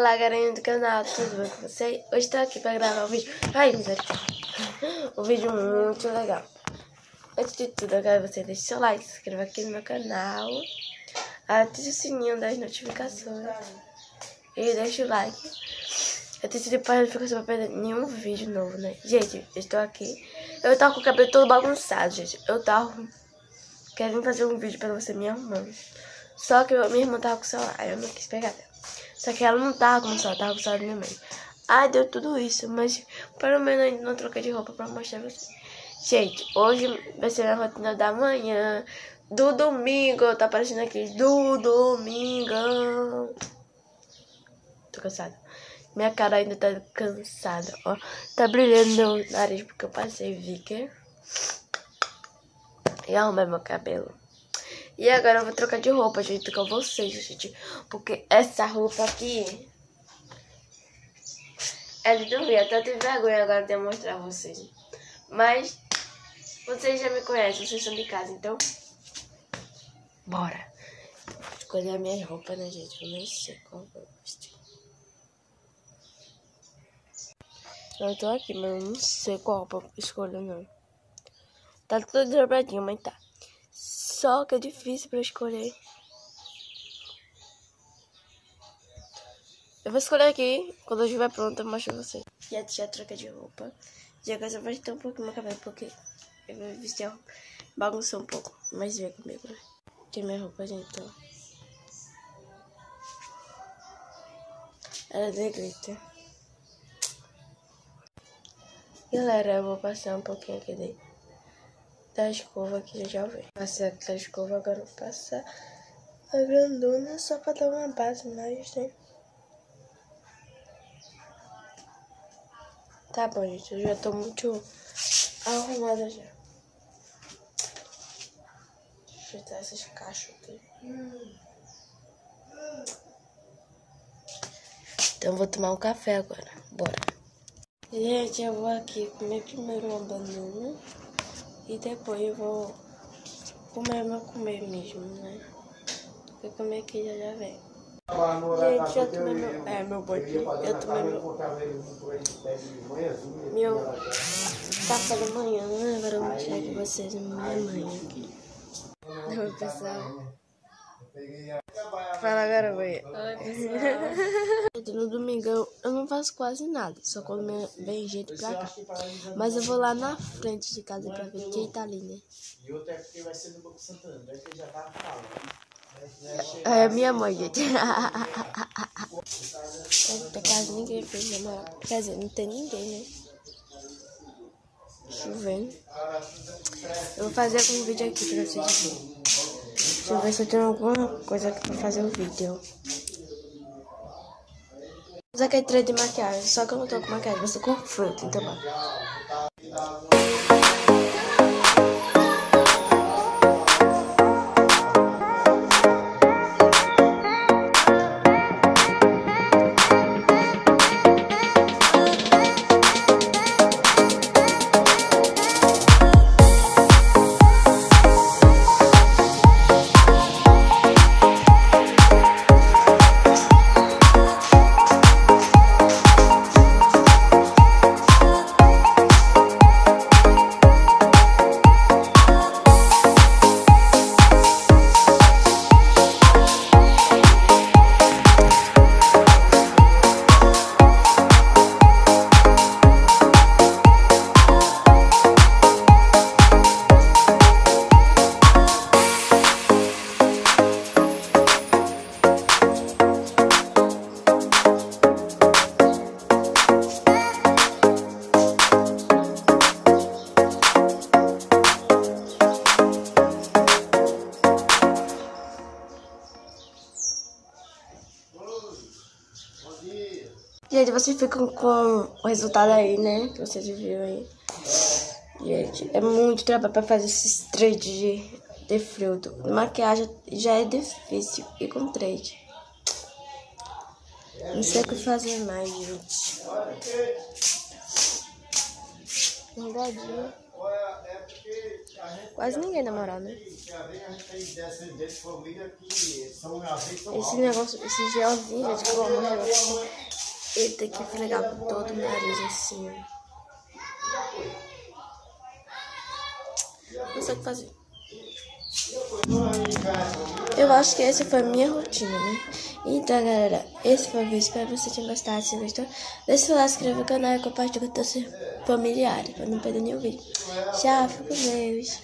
Fala galerinha do canal, tudo bem com vocês? Hoje estou aqui para gravar um vídeo. Ai! Um vídeo muito legal. Antes de tudo, eu quero que você deixe seu like, se inscreva aqui no meu canal, ative o sininho das notificações e deixe o like. Ative as notificações para perder nenhum vídeo novo, né? Gente, eu estou aqui. Eu tava com o cabelo todo bagunçado, gente. Eu tava querendo fazer um vídeo para você me arrumando. Só que minha irmã tava com o celular, eu não quis pegar dela. Só que ela não tava com o celular, tava com o celular da minha mãe. Ai, deu tudo isso, mas pelo menos ainda não troquei de roupa pra mostrar pra vocês. Gente, hoje vai ser a rotina da manhã, do domingo, tá aparecendo aqui, do domingo. Tô cansada. Minha cara ainda tá cansada, ó. Tá brilhando meu nariz porque eu passei Vicker. E arrumei meu cabelo. E agora eu vou trocar de roupa, gente, com vocês, gente. Porque essa roupa aqui é de dormir. Até tenho vergonha agora de mostrar a vocês. Mas vocês já me conhecem, vocês são de casa, então... Bora. Escolher as minhas roupas, né, gente? Eu nem sei qual eu vestir. Eu tô aqui, mas eu não sei qual roupa escolher, não. Tá tudo dobradinho, mas tá. Só que é difícil pra escolher. Eu vou escolher aqui. Quando eu estiver pronta, eu mostro pra vocês. Já, já troquei de roupa. Já agora eu vou ter um pouco meu cabelo, porque eu vou vestir a roupa. Bagunçou um pouco, mas vem comigo, né? É minha roupa, gente, então. Ela de glitter. Galera, eu vou passar um pouquinho aqui dentro da escova que já vem. Passei aquela escova, agora vou passar a grandona só pra dar uma base mais, né? Tá bom, gente, eu já tô muito arrumada já. Deixa eu ajeitar esses cachos aqui. Então vou tomar um café agora. Bora. Gente, eu vou aqui comer primeiro uma banana. E depois eu vou comer meu comer mesmo, né? Vou comer aqui já já vem. Gente, já tomei meu. É, meu boi. Eu tomei meu. Meu café da manhã, né? Agora eu vou mostrar pra vocês minha mãe aqui. Oi, pessoal. Fala agora. Oi, pessoal. No domingo eu, eu não faço quase nada, só quando vem gente pra cá. Mas eu vou lá na frente de casa pra ver quem tá ali, né? E outra é porque vai ser no Banco Santana, daí que já tá falando. É minha mãe, gente. Pra casa ninguém fez namorado. Quer dizer, não tem ninguém, né? Chovendo. Eu vou fazer algum vídeo aqui pra vocês verem. Deixa eu ver se eu tenho alguma coisa aqui pra fazer o vídeo. Usa aquele trem de maquiagem, só que eu não tô com maquiagem, você com fruta, então vai. Gente, vocês ficam com o resultado aí, né? Que vocês viram aí. Gente, é muito trabalho pra fazer esses trades de, de fruto. Maquiagem já é difícil. E com trade. Não sei o que fazer mais, gente. Gadinho. Quase ninguém namorou, né? Esse negócio, esse gelzinho, gente, que eu amo gel. Ele tem que fregar todo o nariz assim. Não sei o que fazer. Eu acho que essa foi a minha rotina, né? Então, galera, esse foi o vídeo. Espero que você tenha gostado. Se gostou, deixa o like, se inscreve no canal e compartilha com seus familiares. Pra não perder nenhum vídeo. Tchau, fico com Deus.